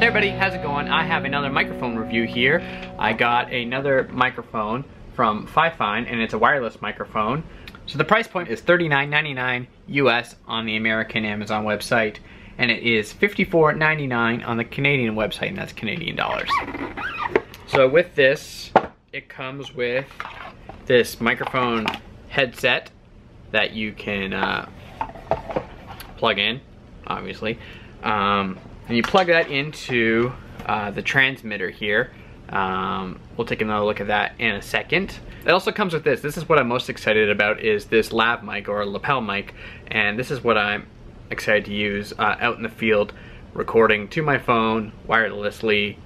Hey everybody, how's it going? I have another microphone review here. I got another microphone from Fifine and it's a wireless microphone. So the price point is $39.99 US on the American Amazon website and it is $54.99 on the Canadian website and that's Canadian dollars. So with this, it comes with this microphone headset that you can uh, plug in, obviously. Um, and you plug that into uh, the transmitter here. Um, we'll take another look at that in a second. It also comes with this. This is what I'm most excited about is this lav mic or lapel mic. And this is what I'm excited to use uh, out in the field recording to my phone wirelessly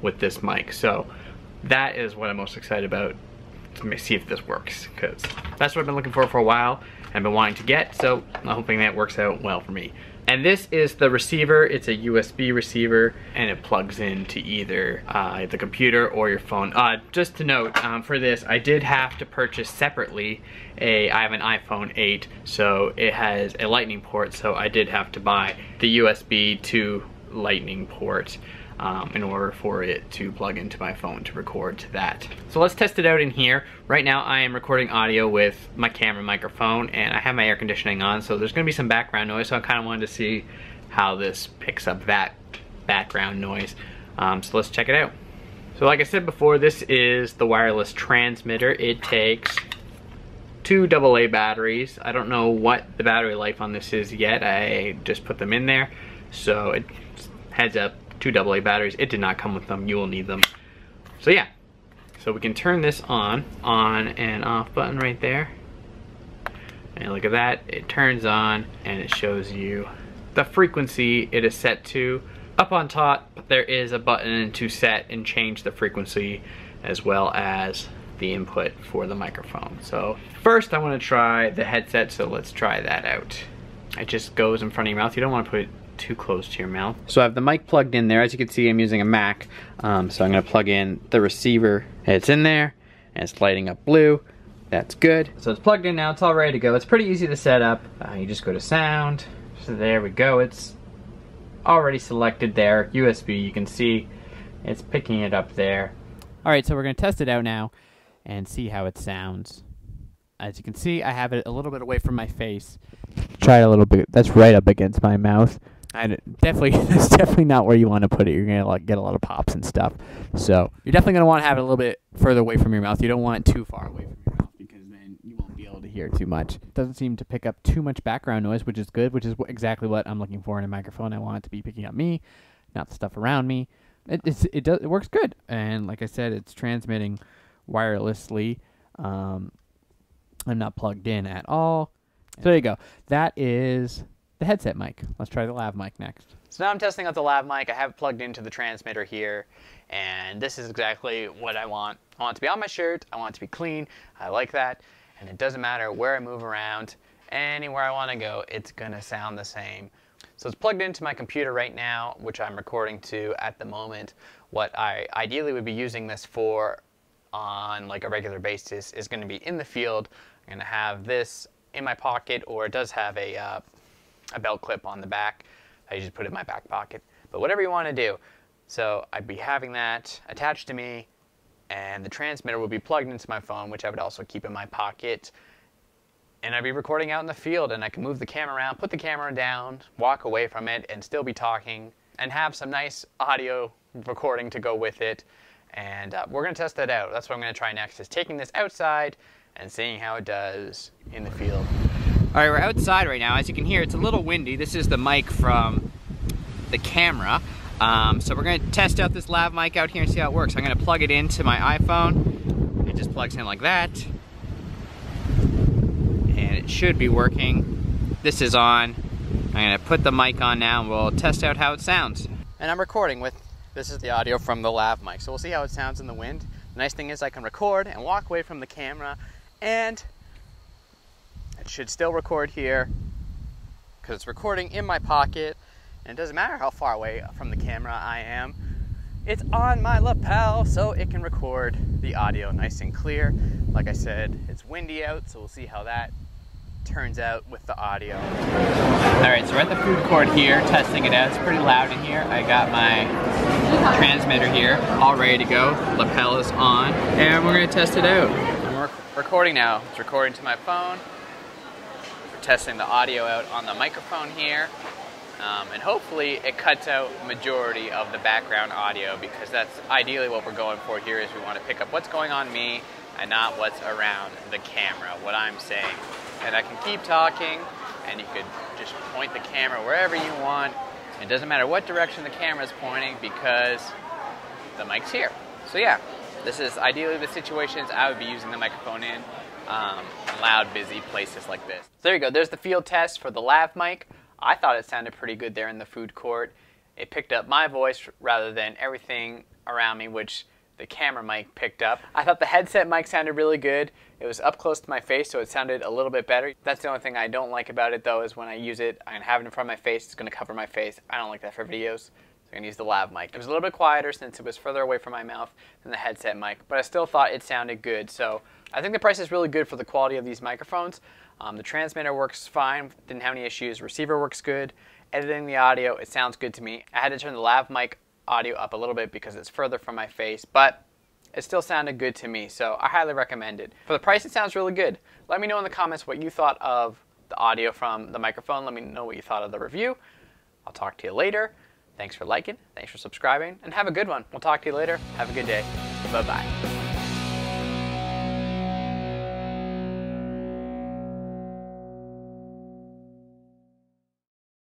with this mic. So that is what I'm most excited about Let me see if this works because that's what I've been looking for for a while and been wanting to get. So I'm hoping that works out well for me. And this is the receiver. It's a USB receiver and it plugs into either uh, the computer or your phone. Uh, just to note, um, for this, I did have to purchase separately a, I have an iPhone 8, so it has a lightning port, so I did have to buy the USB to lightning port um, in order for it to plug into my phone to record to that. So let's test it out in here. Right now I am recording audio with my camera microphone and I have my air conditioning on so there's gonna be some background noise so I kind of wanted to see how this picks up that background noise. Um, so let's check it out. So like I said before, this is the wireless transmitter. It takes two AA batteries. I don't know what the battery life on this is yet. I just put them in there. So it heads up, two AA batteries. It did not come with them. You will need them. So yeah. So we can turn this on, on and off button right there. And look at that, it turns on and it shows you the frequency it is set to. Up on top, there is a button to set and change the frequency as well as the input for the microphone. So first I wanna try the headset, so let's try that out. It just goes in front of your mouth. You don't wanna put too close to your mouth. So I have the mic plugged in there. As you can see, I'm using a Mac. Um, so I'm gonna plug in the receiver. It's in there, and it's lighting up blue. That's good. So it's plugged in now, it's all ready to go. It's pretty easy to set up. Uh, you just go to sound. So there we go. It's already selected there. USB, you can see it's picking it up there. All right, so we're gonna test it out now and see how it sounds. As you can see, I have it a little bit away from my face. Try it a little bit. That's right up against my mouth. And definitely, that's definitely not where you want to put it. You're gonna like get a lot of pops and stuff. So you're definitely gonna want to have it a little bit further away from your mouth. You don't want it too far away from your mouth because then you won't be able to hear too much. It doesn't seem to pick up too much background noise, which is good. Which is exactly what I'm looking for in a microphone. I want it to be picking up me, not the stuff around me. It it does it works good. And like I said, it's transmitting wirelessly. Um, I'm not plugged in at all. So there you go. That is the headset mic. Let's try the lav mic next. So now I'm testing out the lav mic. I have it plugged into the transmitter here, and this is exactly what I want. I want it to be on my shirt. I want it to be clean. I like that, and it doesn't matter where I move around, anywhere I want to go, it's gonna sound the same. So it's plugged into my computer right now, which I'm recording to at the moment. What I ideally would be using this for on like a regular basis is going to be in the field. I'm going to have this in my pocket, or it does have a uh, a belt clip on the back. I just put it in my back pocket. But whatever you want to do. So I'd be having that attached to me and the transmitter would be plugged into my phone, which I would also keep in my pocket. And I'd be recording out in the field and I can move the camera around, put the camera down, walk away from it and still be talking and have some nice audio recording to go with it. And uh, we're going to test that out. That's what I'm going to try next is taking this outside and seeing how it does in the field. All right, we're outside right now. As you can hear, it's a little windy. This is the mic from the camera. Um, so we're gonna test out this lav mic out here and see how it works. I'm gonna plug it into my iPhone. It just plugs in like that. And it should be working. This is on. I'm gonna put the mic on now and we'll test out how it sounds. And I'm recording with, this is the audio from the lav mic. So we'll see how it sounds in the wind. The nice thing is I can record and walk away from the camera and it should still record here because it's recording in my pocket and it doesn't matter how far away from the camera I am. It's on my lapel so it can record the audio nice and clear. Like I said, it's windy out, so we'll see how that turns out with the audio. All right, so we're at the food court here testing it out. It's pretty loud in here. I got my transmitter here all ready to go. Lapel is on and we're gonna test it out. I'm rec recording now. It's recording to my phone. Testing the audio out on the microphone here. Um, and hopefully it cuts out majority of the background audio because that's ideally what we're going for here is we want to pick up what's going on me and not what's around the camera, what I'm saying. And I can keep talking and you could just point the camera wherever you want. It doesn't matter what direction the camera is pointing because the mic's here. So yeah, this is ideally the situations I would be using the microphone in. Um, loud, busy places like this. So there you go. There's the field test for the lav mic. I thought it sounded pretty good there in the food court. It picked up my voice rather than everything around me, which the camera mic picked up. I thought the headset mic sounded really good. It was up close to my face, so it sounded a little bit better. That's the only thing I don't like about it, though, is when I use it, I'm have it in front of my face, it's gonna cover my face. I don't like that for videos. I'm gonna use the lav mic. It was a little bit quieter since it was further away from my mouth than the headset mic, but I still thought it sounded good. So I think the price is really good for the quality of these microphones. Um, the transmitter works fine, didn't have any issues. Receiver works good. Editing the audio, it sounds good to me. I had to turn the lav mic audio up a little bit because it's further from my face, but it still sounded good to me, so I highly recommend it. For the price, it sounds really good. Let me know in the comments what you thought of the audio from the microphone. Let me know what you thought of the review. I'll talk to you later. Thanks for liking, thanks for subscribing, and have a good one. We'll talk to you later. Have a good day. Bye-bye.